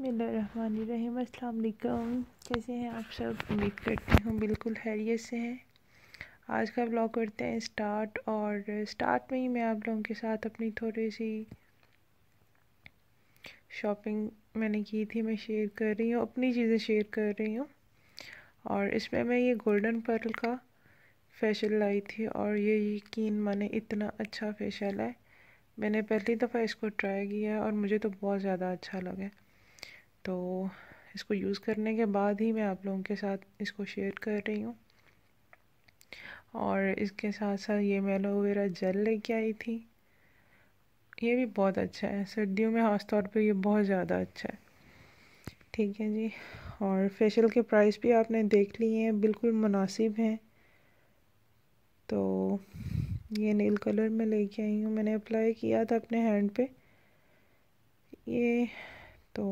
बिसमीम अस्सलाम कैसे हैं आप सब? उम्मीद करती हूँ बिल्कुल खैरियत से हैं। आज का ब्लॉग करते हैं स्टार्ट और स्टार्ट में ही मैं आप लोगों के साथ अपनी थोड़ी सी शॉपिंग मैंने की थी, मैं शेयर कर रही हूँ, अपनी चीज़ें शेयर कर रही हूँ। और इसमें मैं ये गोल्डन पर्ल का फेशियल लाई थी और ये यकीन माने इतना अच्छा फेशियल है। मैंने पहली दफ़ा इसको ट्राई किया और मुझे तो बहुत ज़्यादा अच्छा लगा तो इसको यूज़ करने के बाद ही मैं आप लोगों के साथ इसको शेयर कर रही हूँ। और इसके साथ साथ ये मैं एलोवेरा जेल लेके आई थी। ये भी बहुत अच्छा है। सर्दियों में ख़ास तौर पे ये बहुत ज़्यादा अच्छा है। ठीक है जी। और फेशियल के प्राइस भी आपने देख लिए हैं। बिल्कुल मुनासिब हैं। तो ये नील कलर में लेके आई हूँ। मैंने अप्लाई किया था अपने हैंड पे। ये तो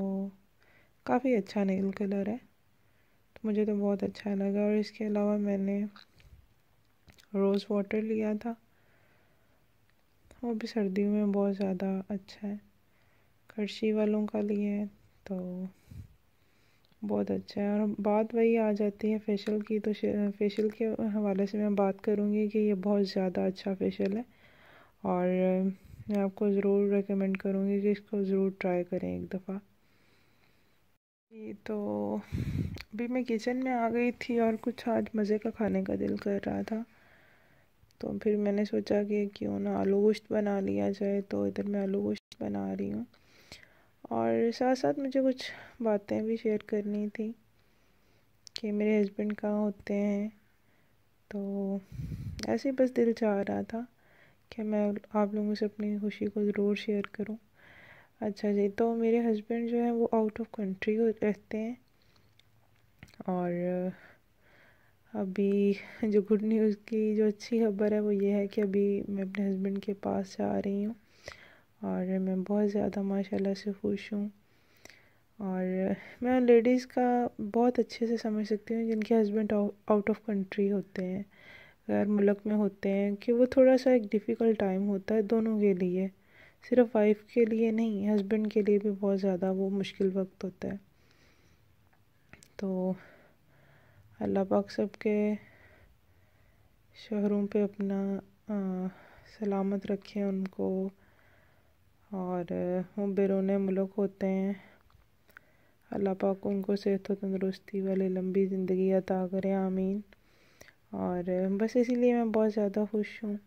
काफ़ी अच्छा नेल कलर है। तो मुझे तो बहुत अच्छा लगा और इसके अलावा मैंने रोज़ वाटर लिया था। वो भी सर्दियों में बहुत ज़्यादा अच्छा है। खर्शी वालों का लिए तो बहुत अच्छा है। और बात वही आ जाती है फेशियल की तो फेशियल के हवाले से मैं बात करूँगी कि ये बहुत ज़्यादा अच्छा फेशियल है। और मैं आपको ज़रूर रेकमेंड करूँगी कि इसको ज़रूर ट्राई करें एक दफ़ा। जी तो अभी मैं किचन में आ गई थी और कुछ आज मज़े का खाने का दिल कर रहा था। तो फिर मैंने सोचा कि क्यों ना आलू गोश्त बना लिया जाए तो इधर मैं आलू गोश्त बना रही हूँ। और साथ साथ मुझे कुछ बातें भी शेयर करनी थी कि मेरे हस्बैंड कहाँ होते हैं। तो ऐसे ही बस दिल चाह रहा था कि मैं आप लोगों से अपनी खुशी को ज़रूर शेयर करूँ। अच्छा जी तो मेरे हस्बैंड जो है वो आउट ऑफ़ कंट्री रहते हैं। और अभी जो गुड न्यूज़ की जो अच्छी खबर है वो ये है कि अभी मैं अपने हस्बैंड के पास जा रही हूँ। और मैं बहुत ज़्यादा माशाल्लाह से खुश हूँ। और मैं लेडीज़ का बहुत अच्छे से समझ सकती हूँ जिनके हस्बैंड आउट ऑफ़ कंट्री होते हैं, गैर मुल्क में होते हैं, कि वो थोड़ा सा एक डिफ़िकल्ट टाइम होता है दोनों के लिए। सिर्फ़ वाइफ के लिए नहीं हस्बैंड के लिए भी बहुत ज़्यादा वो मुश्किल वक्त होता है। तो अल्लाह पाक सबके शहरों पे अपना आ, सलामत रखें उनको और वो बैरून मुल्क होते हैं। अल्लाह पाक उनको सेहत व तंदरुस्ती वाली लंबी ज़िंदगी अता करें आमीन। और बस इसीलिए मैं बहुत ज़्यादा खुश हूँ।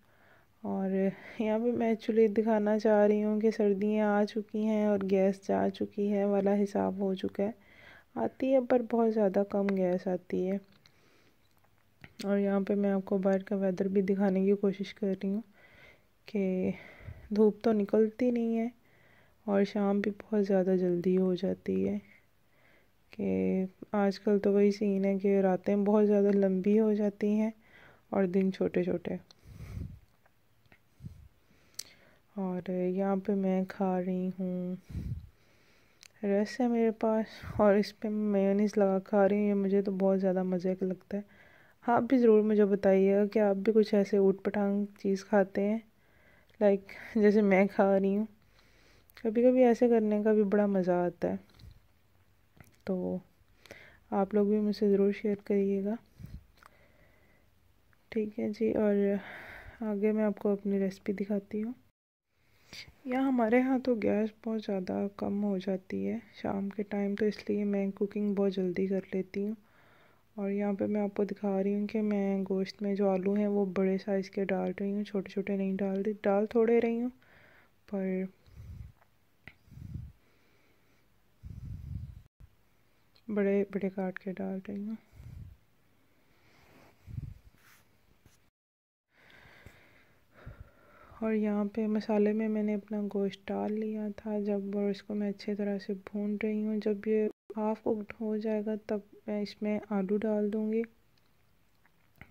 और यहाँ पे मैं एक्चुअली दिखाना चाह रही हूँ कि सर्दियाँ आ चुकी हैं और गैस जा चुकी है, वाला हिसाब हो चुका है। आती है, पर बहुत ज़्यादा कम गैस आती है। और यहाँ पे मैं आपको बाहर का वेदर भी दिखाने की कोशिश कर रही हूँ कि धूप तो निकलती नहीं है और शाम भी बहुत ज़्यादा जल्दी हो जाती है कि आजकल तो वही सीन है कि रातें बहुत ज़्यादा लंबी हो जाती हैं और दिन छोटे छोटे और यहाँ पे मैं खा रही हूँ। रस है मेरे पास और इस पर मेयोनीज़ लगा खा रही हूँ। ये मुझे तो बहुत ज़्यादा मज़े का लगता है। आप भी ज़रूर मुझे बताइएगा कि आप भी कुछ ऐसे ऊट पटांग चीज़ खाते हैं। लाइक जैसे मैं खा रही हूँ। कभी कभी ऐसे करने का भी बड़ा मज़ा आता है। तो आप लोग भी मुझसे ज़रूर शेयर करिएगा। ठीक है जी, और आगे मैं आपको अपनी रेसिपी दिखाती हूँ। यहाँ हमारे यहाँ तो गैस बहुत ज़्यादा कम हो जाती है। शाम के टाइम तो इसलिए मैं कुकिंग बहुत जल्दी कर लेती हूँ। और यहाँ पे मैं आपको दिखा रही हूँ कि मैं गोश्त में जो आलू हैं वो बड़े साइज़ के डाल रही हूँ छोटे छोटे नहीं डाल रही, डाल थोड़े रही हूँ, पर बड़े बड़े काट के डाल रही हूँ। और यहाँ पे मसाले में मैंने अपना गोश्त डाल लिया था। जब और इसको मैं अच्छे तरह से भून रही हूँ, जब ये हाफ़ कुकड हो जाएगा, तब मैं इसमें आलू डाल दूँगी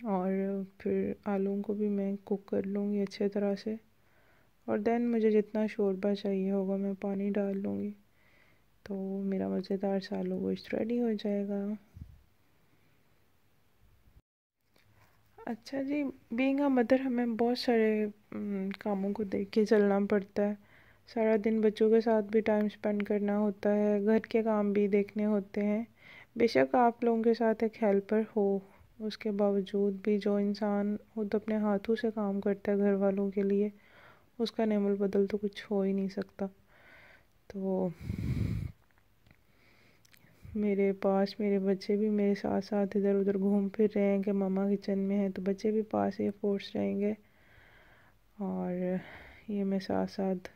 और फिर आलू को भी मैं कुक कर लूँगी अच्छे तरह से। और देन मुझे जितना शोरबा चाहिए होगा, मैं पानी डाल लूँगी। तो मेरा मज़ेदार सा आलू गोश्त रेडी हो जाएगा। अच्छा जी बीइंग अ मदर हमें बहुत सारे कामों को देख के चलना पड़ता है। सारा दिन बच्चों के साथ भी टाइम स्पेंड करना होता है, घर के काम भी देखने होते हैं। बेशक आप लोगों के साथ एक हेल्पर हो, उसके बावजूद भी जो इंसान खुद अपने हाथों से काम करता है घर वालों के लिए, उसका नेमल बदल तो कुछ हो ही नहीं सकता। तो मेरे पास, मेरे बच्चे भी मेरे साथ साथ इधर उधर घूम फिर रहे हैं कि मामा किचन में है तो बच्चे भी पास ही फोर्स रहेंगे। और ये मैं साथ साथ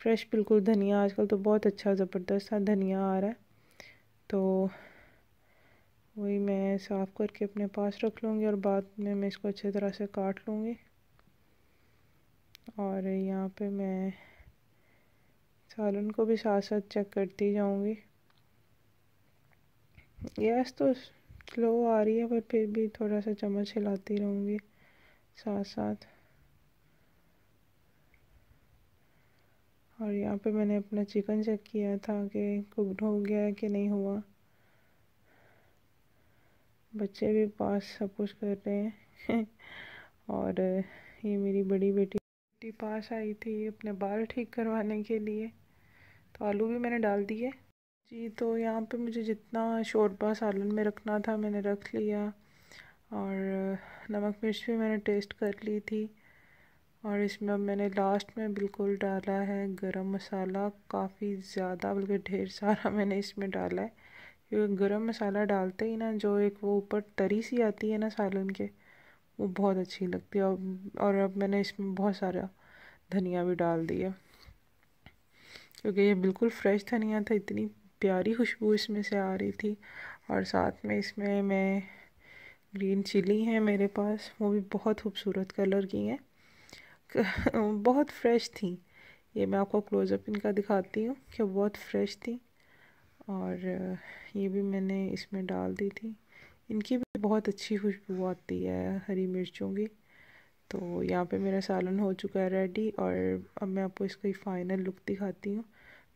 फ्रेश बिल्कुल धनिया, आजकल तो बहुत अच्छा ज़बरदस्त सा धनिया आ रहा है। तो वही मैं साफ़ करके अपने पास रख लूँगी और बाद में मैं इसको अच्छी तरह से काट लूँगी। और यहाँ पे मैं सालन को भी साथ साथ चेक करती जाऊँगी। गैस तो स्लो आ रही है, पर फिर भी थोड़ा सा चम्मच हिलाती रहूँगी साथ साथ और यहाँ पे मैंने अपना चिकन चेक किया था कि कुकड हो गया है कि नहीं हुआ। बच्चे भी पास सब कुछ कर रहे हैं। और ये मेरी बड़ी बेटी बेटी पास आई थी अपने बाल ठीक करवाने के लिए। तो आलू भी मैंने डाल दिए। जी तो यहाँ पे मुझे जितना शोरबा सालन में रखना था मैंने रख लिया और नमक मिर्च भी मैंने टेस्ट कर ली थी और इसमें अब मैंने लास्ट में बिल्कुल डाला है गरम मसाला, काफ़ी ज़्यादा बल्कि ढेर सारा मैंने इसमें डाला है। क्योंकि गरम मसाला डालते ही ना जो एक वो ऊपर तरी सी आती है ना सालन के, वो बहुत अच्छी लगती है और अब मैंने इसमें बहुत सारा धनिया भी डाल दिया। क्योंकि ये बिल्कुल फ्रेश धनिया था, इतनी प्यारी खुशबू इसमें से आ रही थी। और साथ में इसमें मैं ग्रीन चिली हैं मेरे पास। वो भी बहुत खूबसूरत कलर की हैं। बहुत फ्रेश थी। ये मैं आपको क्लोज़अप इनका दिखाती हूँ कि बहुत फ्रेश थी। और ये भी मैंने इसमें डाल दी थी। इनकी भी बहुत अच्छी खुशबू आती है हरी मिर्चों की। तो यहाँ पे मेरा सालन हो चुका है रेडी और अब मैं आपको इसकी फ़ाइनल लुक दिखाती हूँ।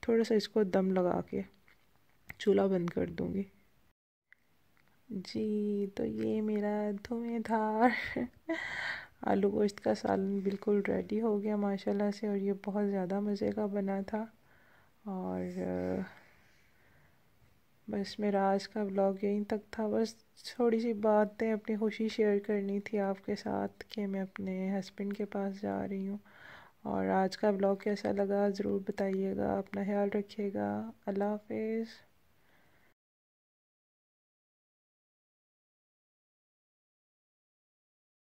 थोड़ा सा इसको दम लगा के। चूल्हा बंद कर दूँगी। जी तो ये मेरा धुएंधार आलू गोश्त का सालन बिल्कुल रेडी हो गया माशाल्लाह से और ये बहुत ज़्यादा मज़े का बना था। और, बस मेरा आज का ब्लॉग यहीं तक था। बस थोड़ी सी बातें अपनी खुशी शेयर करनी थी आपके साथ कि मैं अपने हस्बैंड के पास जा रही हूँ। और आज का ब्लॉग कैसा लगा, ज़रूर बताइएगा, अपना ख्याल रखिएगा। अल्लाह हाफिज़।